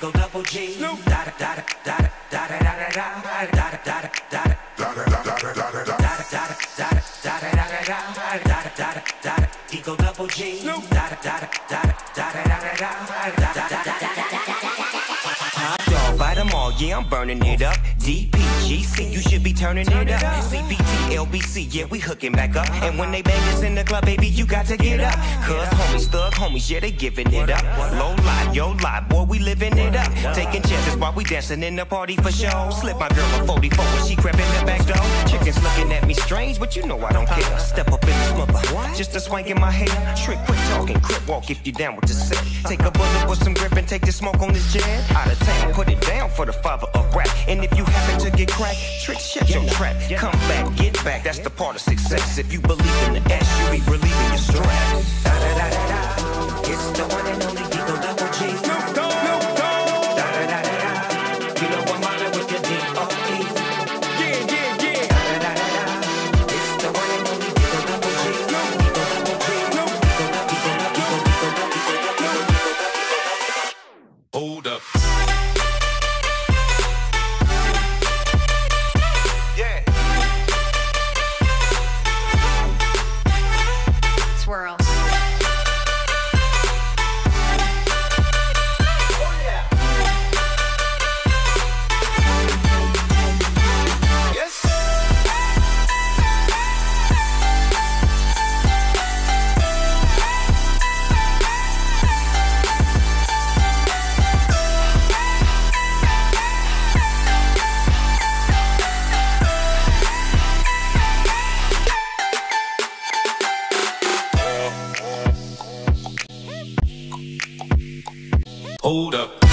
D-O double G. Da da da da da da da da da da da da da da da D-O double G. Top dog, bite them all, yeah, I'm burning it up. DPGC, you should be turning it up. CPT, LBC, yeah, we hooking back up. And when they bang us in the club, baby, you got to get up. Cuz homies, thug homies, yeah, they giving it up. Low lie, yo lie, boy, we living it up. Taking chances while we dancing in the party for show. Slip my girl a 44 when she crept in the back door. Chickens looking at me strange, but you know I don't care. Step up in this mother, just a swank in my hair. Trick, quit talking, crip walk if you down with the set. Take a bullet with some grip and take the smoke on this jet. Out of town, put it down for the father of rap. And if you happen to get cracked, trick, shut your trap. Come back, get back, that's the part of success. If you believe in the S, you be relieving your stress. Da da da da da, it's the one and only D-O Double G. Da da Hold up.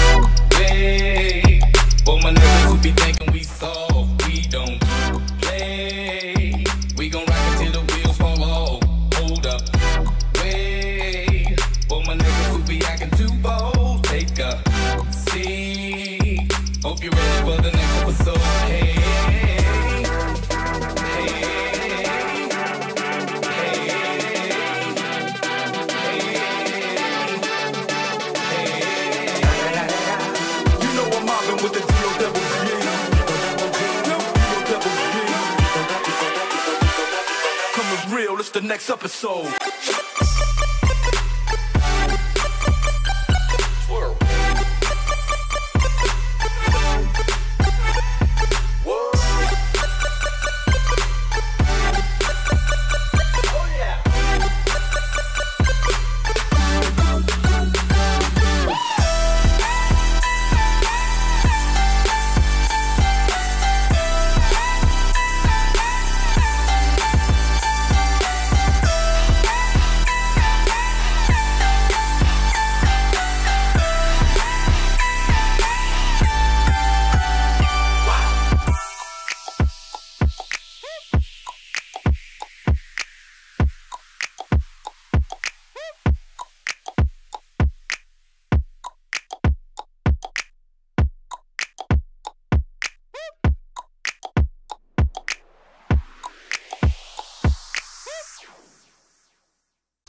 Hey, for my niggas who be thinking we soft, we don't play. We gon' rock until the wheels fall off. Hold up. Wait, for my niggas who be acting too bold, take a seat. Hope you're ready for the next episode. Hey, next episode.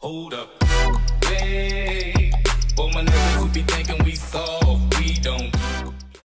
Hold up. Hey, for my niggas who be thinking we soft,